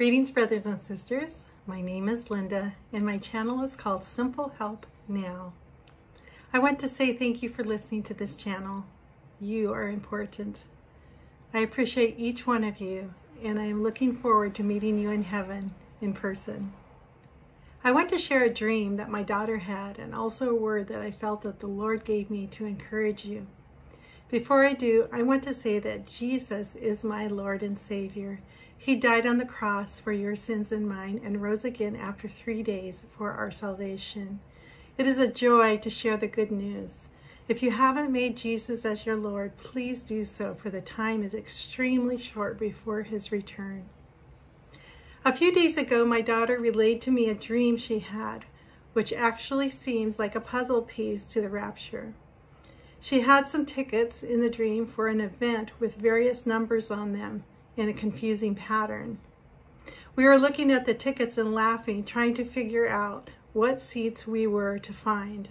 Greetings, brothers and sisters. My name is Linda, and my channel is called Simple Help Now. I want to say thank you for listening to this channel. You are important. I appreciate each one of you, and I am looking forward to meeting you in heaven in person. I want to share a dream that my daughter had, and also a word that I felt that the Lord gave me to encourage you. Before I do, I want to say that Jesus is my Lord and Savior. He died on the cross for your sins and mine and rose again after three days for our salvation. It is a joy to share the good news. If you haven't made Jesus as your Lord, please do so, for the time is extremely short before his return. A few days ago, my daughter relayed to me a dream she had, which actually seems like a puzzle piece to the rapture. She had some tickets in the dream for an event with various numbers on them in a confusing pattern. We were looking at the tickets and laughing, trying to figure out what seats we were to find.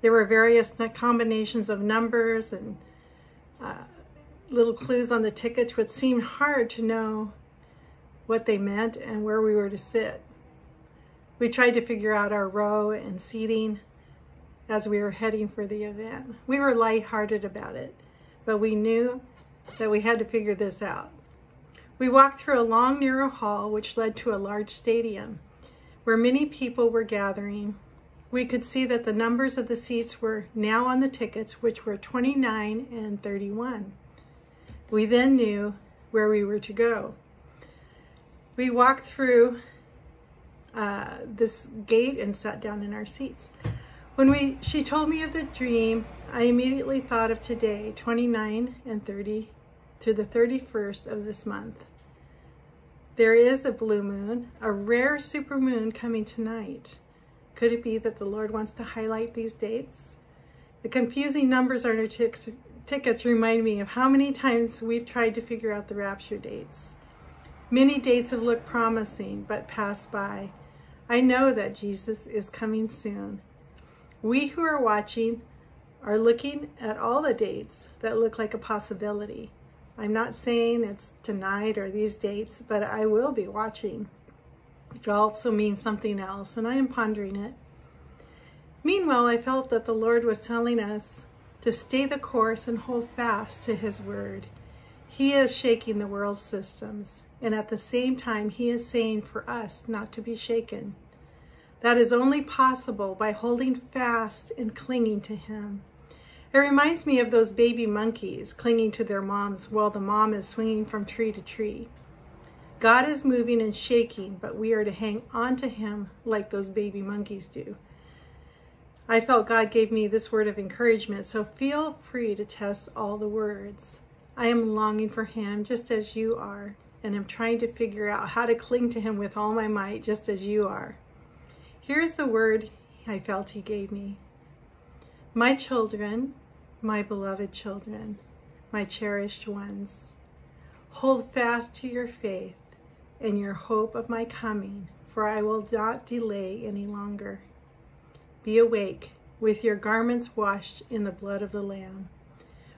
There were various combinations of numbers and uh, little clues on the tickets, which seemed hard to know what they meant and where we were to sit. We tried to figure out our row and seating, as we were heading for the event. We were lighthearted about it, but we knew that we had to figure this out. We walked through a long, narrow hall which led to a large stadium where many people were gathering. We could see that the numbers of the seats were now on the tickets, which were 29 and 31. We then knew where we were to go. We walked through uh, this gate and sat down in our seats. When we, she told me of the dream, I immediately thought of today, 29 and 30, to the 31st of this month. There is a blue moon, a rare super moon coming tonight. Could it be that the Lord wants to highlight these dates? The confusing numbers on our tickets remind me of how many times we've tried to figure out the rapture dates. Many dates have looked promising, but passed by. I know that Jesus is coming soon. We who are watching are looking at all the dates that look like a possibility. I'm not saying it's tonight or these dates, but I will be watching. It also means something else, and I am pondering it. Meanwhile, I felt that the Lord was telling us to stay the course and hold fast to his word. He is shaking the world's systems, and at the same time, he is saying for us not to be shaken. That is only possible by holding fast and clinging to him. It reminds me of those baby monkeys clinging to their moms while the mom is swinging from tree to tree. God is moving and shaking, but we are to hang on to him like those baby monkeys do. I felt God gave me this word of encouragement, so feel free to test all the words. I am longing for him just as you are, and I'm trying to figure out how to cling to him with all my might just as you are. Here's the word I felt he gave me. My children, my beloved children, my cherished ones, hold fast to your faith and your hope of my coming, for I will not delay any longer. Be awake, with your garments washed in the blood of the Lamb,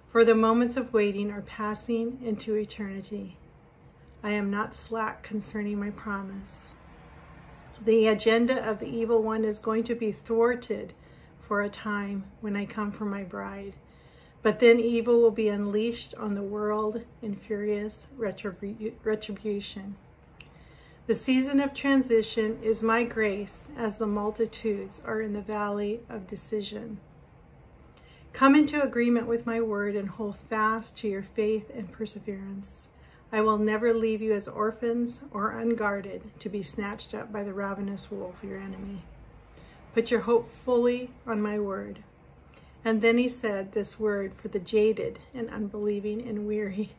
for the moments of waiting are passing into eternity. I am not slack concerning my promise the agenda of the evil one is going to be thwarted for a time when I come for my bride. But then evil will be unleashed on the world in furious retribu retribution. The season of transition is my grace as the multitudes are in the valley of decision. Come into agreement with my word and hold fast to your faith and perseverance. I will never leave you as orphans or unguarded to be snatched up by the ravenous wolf, your enemy. Put your hope fully on my word. And then he said this word for the jaded and unbelieving and weary.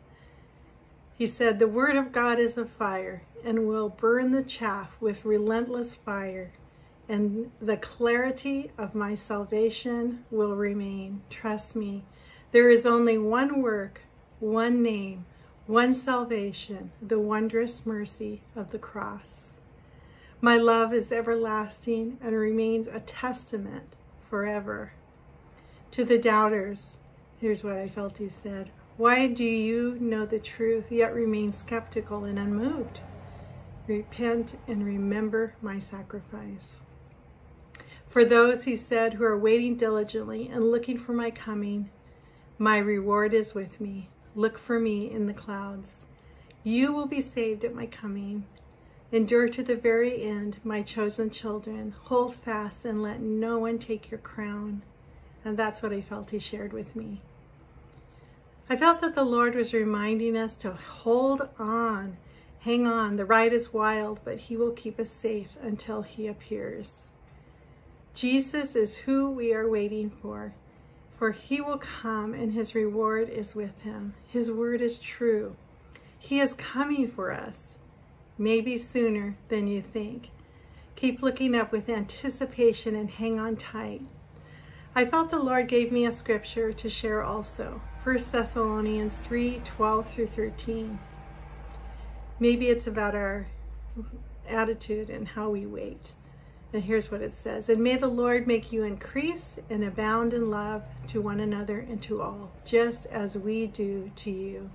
He said, The word of God is a fire and will burn the chaff with relentless fire, and the clarity of my salvation will remain. Trust me, there is only one work, one name, one salvation, the wondrous mercy of the cross. My love is everlasting and remains a testament forever. To the doubters, here's what I felt he said. Why do you know the truth yet remain skeptical and unmoved? Repent and remember my sacrifice. For those, he said, who are waiting diligently and looking for my coming, my reward is with me. Look for me in the clouds. You will be saved at my coming. Endure to the very end, my chosen children. Hold fast and let no one take your crown. And that's what I felt he shared with me. I felt that the Lord was reminding us to hold on, hang on. The ride is wild, but he will keep us safe until he appears. Jesus is who we are waiting for, for he will come and his reward is with him. His word is true. He is coming for us, maybe sooner than you think. Keep looking up with anticipation and hang on tight. I felt the Lord gave me a scripture to share also. 1 Thessalonians 3, 12 through 13. Maybe it's about our attitude and how we wait. And here's what it says. And may the Lord make you increase and abound in love to one another and to all, just as we do to you,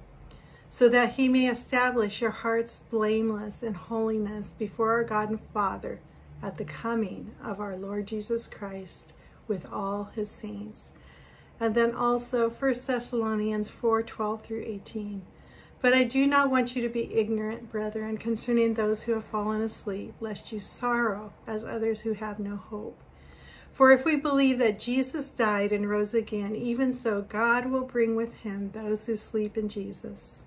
so that he may establish your hearts blameless in holiness before our God and Father at the coming of our Lord Jesus Christ with all his saints. And then also 1 Thessalonians 4 12 through 18. But I do not want you to be ignorant, brethren, concerning those who have fallen asleep, lest you sorrow as others who have no hope. For if we believe that Jesus died and rose again, even so God will bring with him those who sleep in Jesus.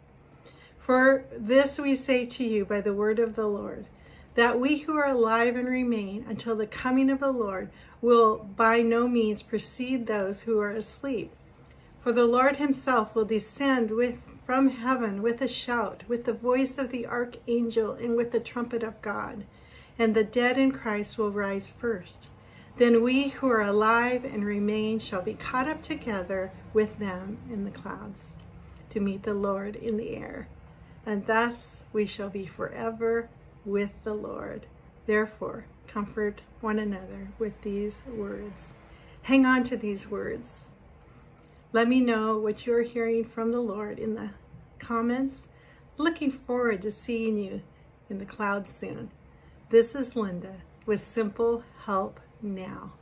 For this we say to you by the word of the Lord that we who are alive and remain until the coming of the Lord will by no means precede those who are asleep. For the Lord himself will descend with, from heaven with a shout, with the voice of the archangel, and with the trumpet of God. And the dead in Christ will rise first. Then we who are alive and remain shall be caught up together with them in the clouds to meet the Lord in the air. And thus we shall be forever with the Lord. Therefore, comfort one another with these words. Hang on to these words. Let me know what you're hearing from the Lord in the comments. Looking forward to seeing you in the clouds soon. This is Linda with Simple Help Now.